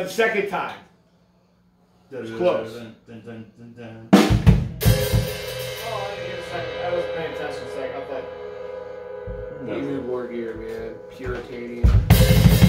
the second time. It's close. Dun, dun, dun, oh, I didn't hear the second. I was paying attention to second. I thought. David Wargear, man. Pure Acadian.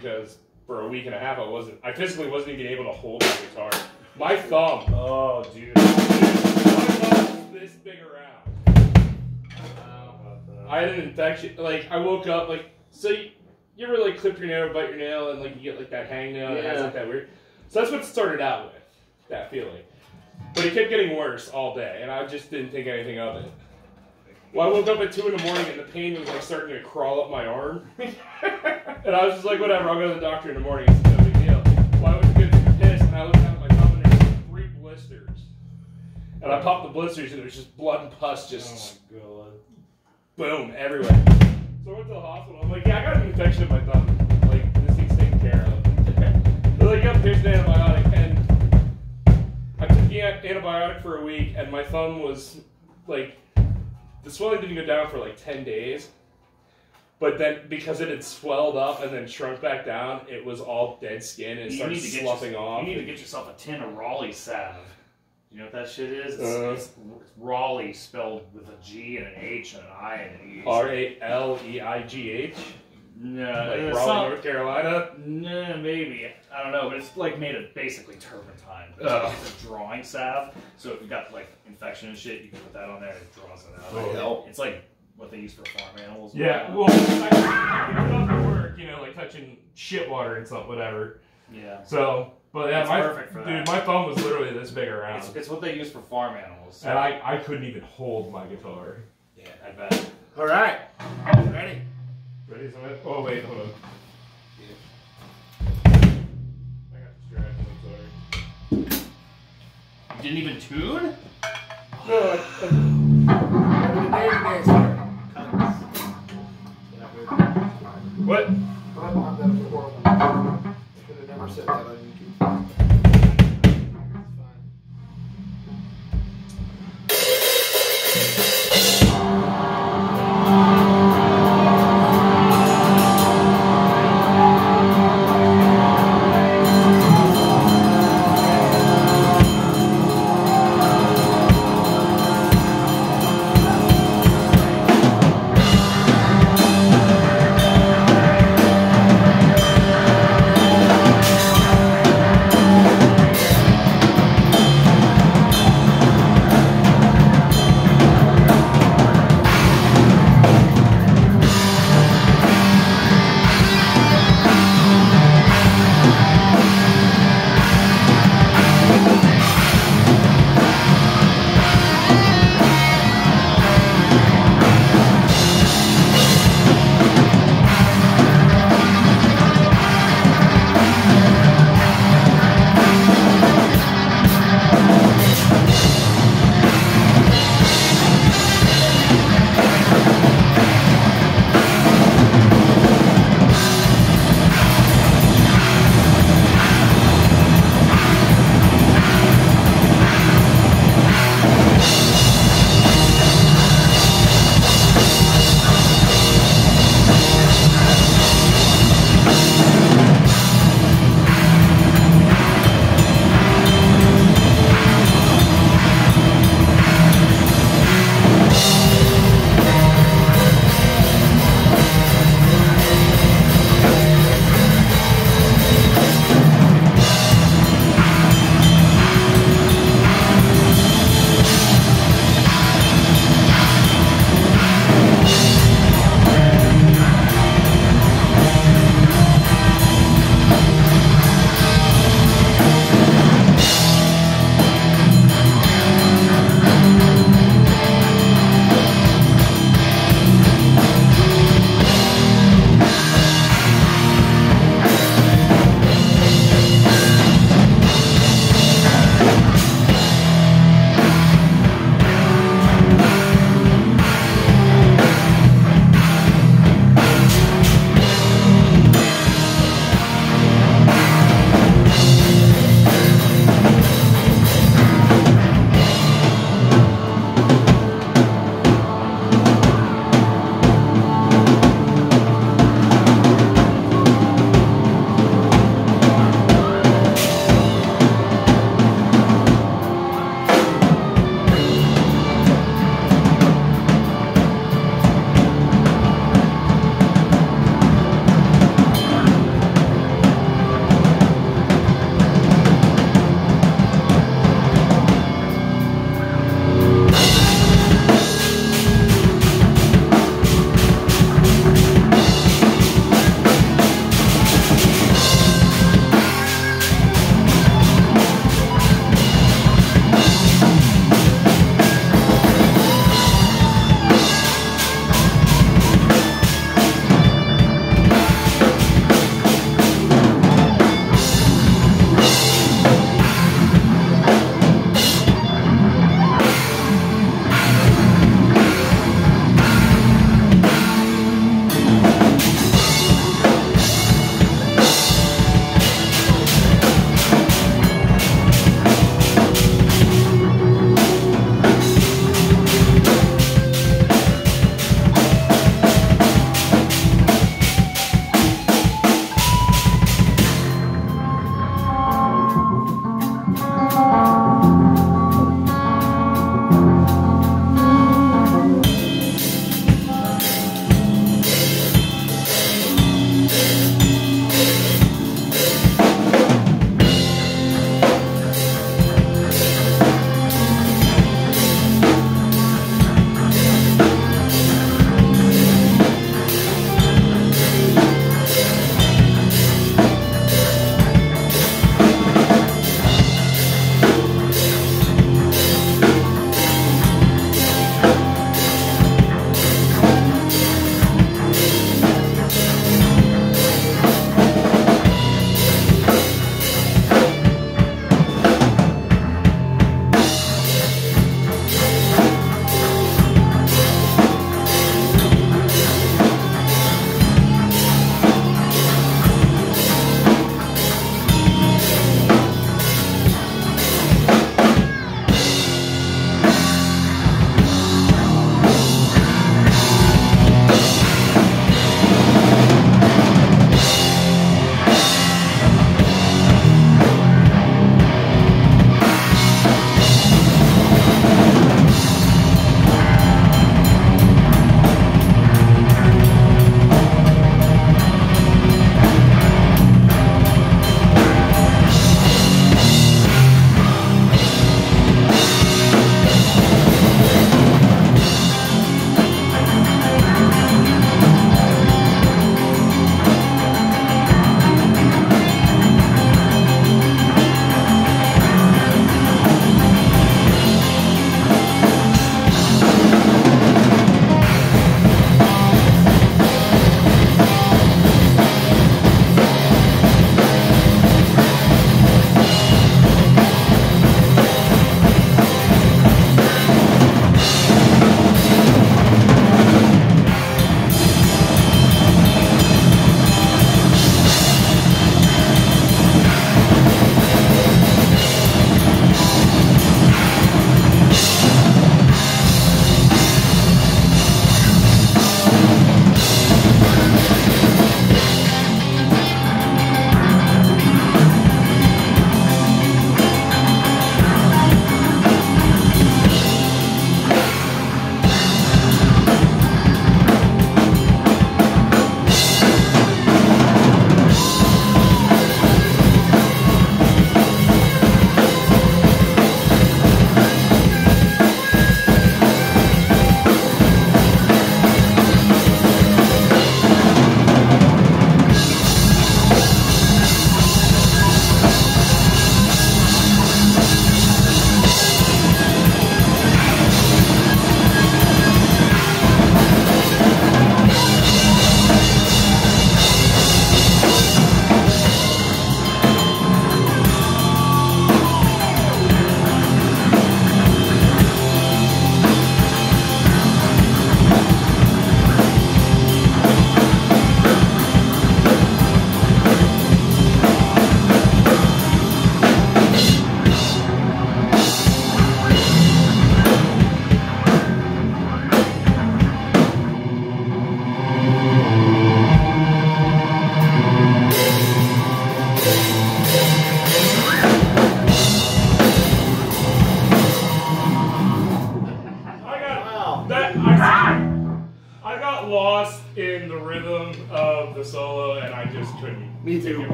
Because for a week and a half I wasn't. I physically wasn't even able to hold my guitar. My thumb. Oh, dude. My thumb was this big around. I had an infection. Like I woke up like so. You, you ever like clip your nail or bite your nail and like you get like that hang nail and it has like that weird. So that's what it started out with that feeling. But it kept getting worse all day, and I just didn't think anything of it. Well, I woke up at two in the morning and the pain was like starting to crawl up my arm, and I was just like, whatever. I'll go to the doctor in the morning. It's no big deal. Well, I was getting pissed, and I looked down at my thumb and there was three blisters, and I popped the blisters and there was just blood and pus just Oh my god. boom everywhere. So I went to the hospital. I'm like, yeah, I got an infection in my thumb. Like, this needs taken care of. They're like, yep, here's an antibiotic. And I took the antibiotic for a week, and my thumb was like, the swelling didn't go down for like 10 days. But then, because it had swelled up and then shrunk back down, it was all dead skin and it You started to get sloughing off. You need to get yourself a tin of Raleigh salve. You know what that shit is? It's, Uh. it's, it's Raleigh spelled with a G and an H and an I and an E. R A L E I G H, No, like it's Raleigh, not- North Carolina. No, maybe. I don't know, but it's like made of basically turpentine. It's, Ugh. it's a drawing salve, so if you got like infection and shit, you can put that on there and it draws it out. Oh, hell. It's like what they use for farm animals. Yeah, well, I, I it up at work, you know, like touching shit water and stuff, whatever. yeah. So, but yeah, It's my perfect for dude, that. my thumb was literally this big around, It's, it's what they use for farm animals. and I, I couldn't even hold my guitar. yeah, I bet. All right. Ready? Ready? So I- oh wait, hold on. I got distracted. I'm sorry. You didn't even tune? No, I, Happy day today, what? My mom, that was horrible. I should have never said that on YouTube.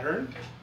Skipping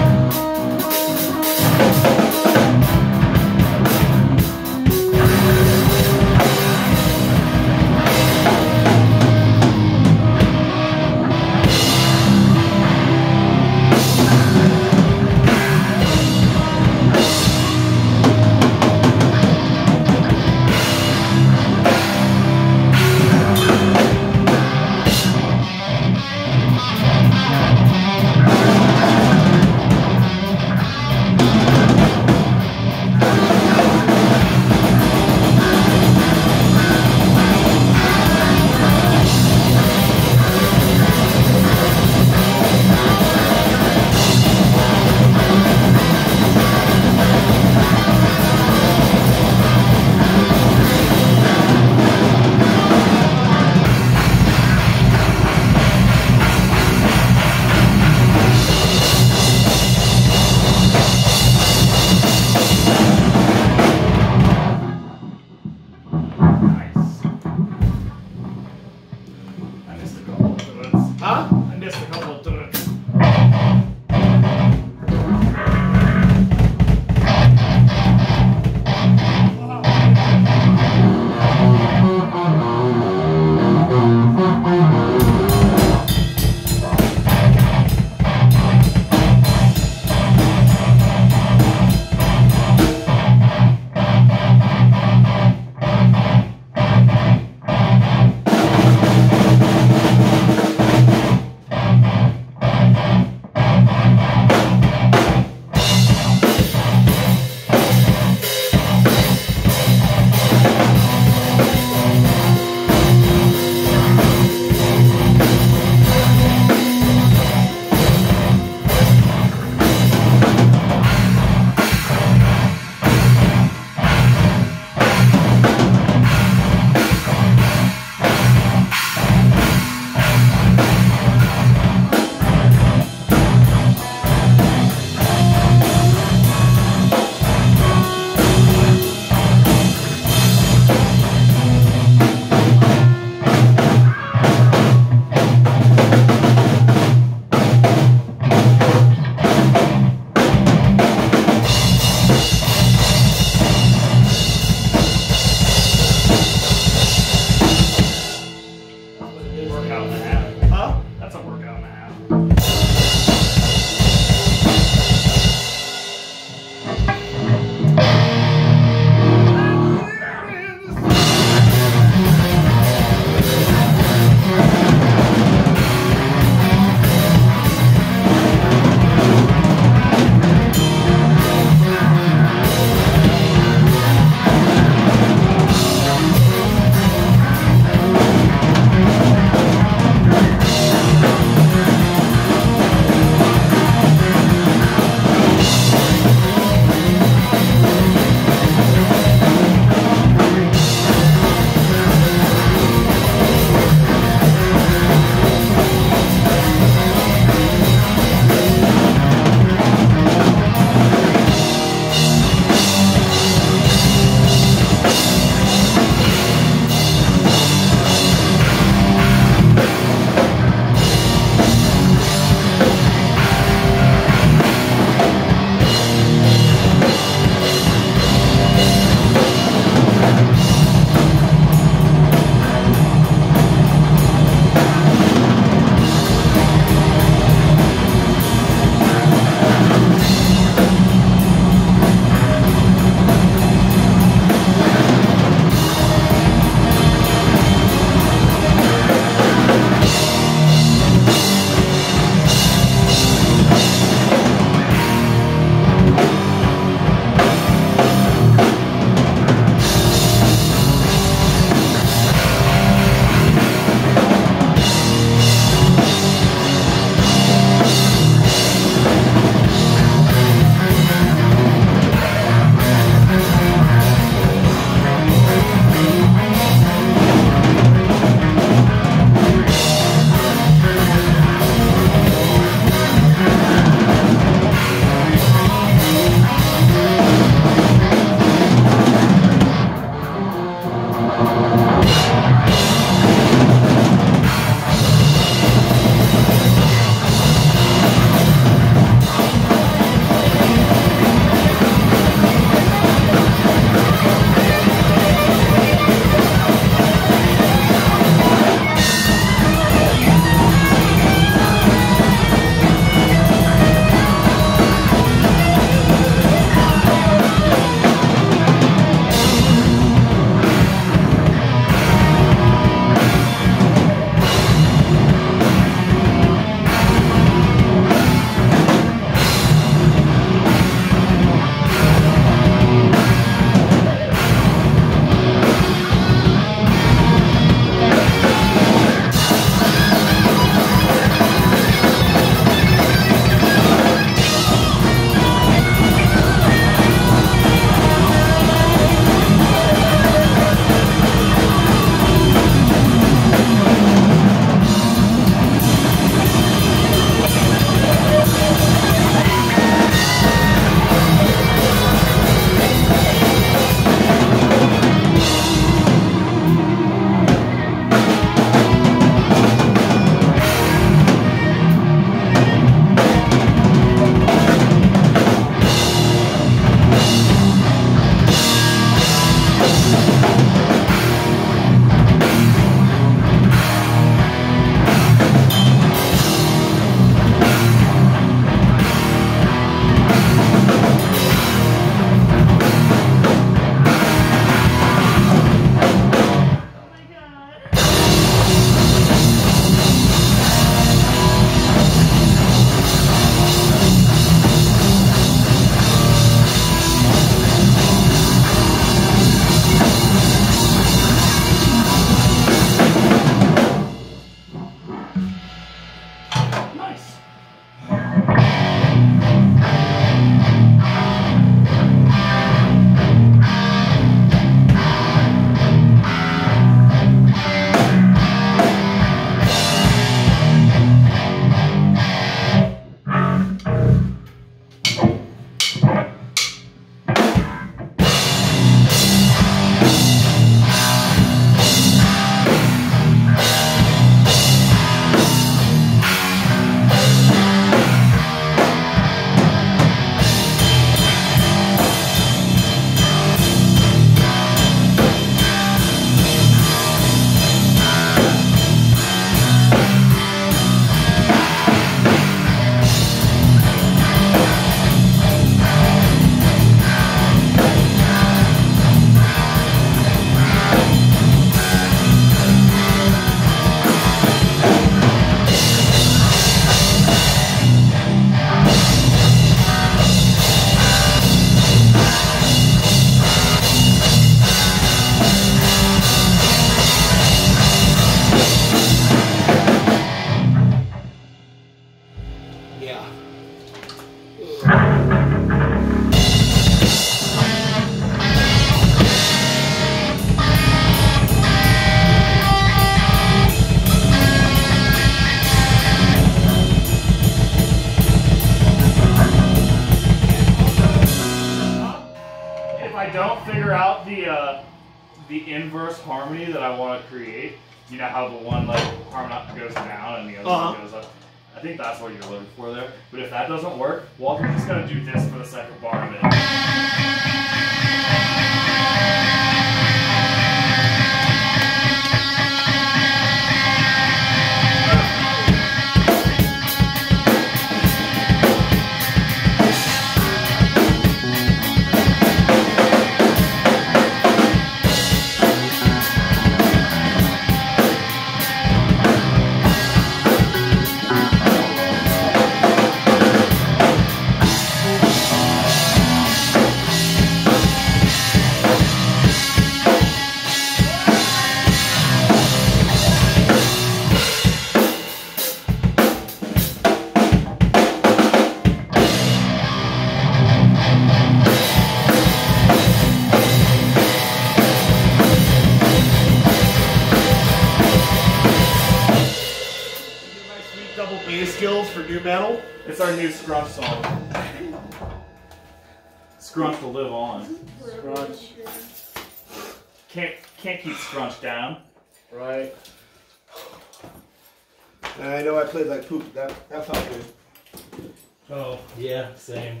That that felt good. Oh, yeah, same.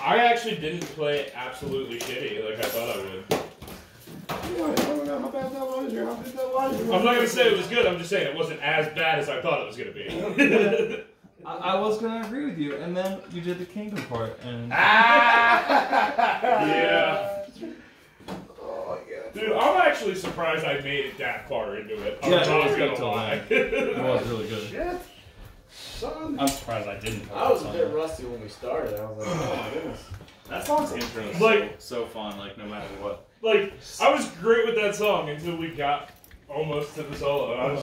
I actually didn't play absolutely shitty like I thought I would. I don't know how bad that was or how good that was. I'm not gonna say it was good. I'm just saying it wasn't as bad as I thought it was gonna be. I, I was gonna agree with you, and then you did the kingdom part, and ah! yeah, Oh yeah. Dude, I'm actually surprised I made it that far into it. I'm Yeah, not it was gonna lie. it was really good. Shit. Son. I'm surprised I didn't. I was a bit rusty when we started. I was like, oh my goodness. That song's intro is Like- so, so fun, like no matter what. like I was great with that song until we got almost to the solo. I was